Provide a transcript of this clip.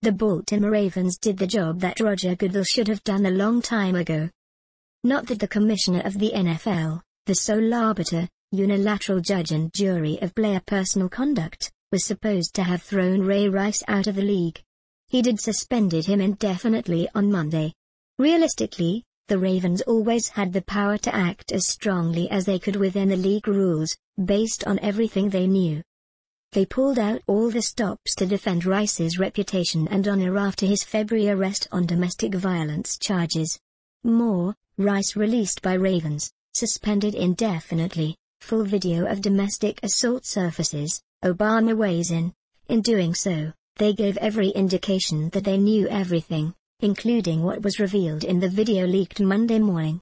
The Baltimore Ravens did the job that Roger Goodell should have done a long time ago. Not that the commissioner of the NFL, the sole arbiter, unilateral judge and jury of player personal conduct, was supposed to have thrown Ray Rice out of the league. He did suspended him indefinitely on Monday. Realistically, the Ravens always had the power to act as strongly as they could within the league rules, based on everything they knew. They pulled out all the stops to defend Rice's reputation and honor after his February arrest on domestic violence charges. More, Rice released by Ravens, suspended indefinitely, full video of domestic assault surfaces, Obama weighs in. In doing so, they gave every indication that they knew everything, including what was revealed in the video leaked Monday morning.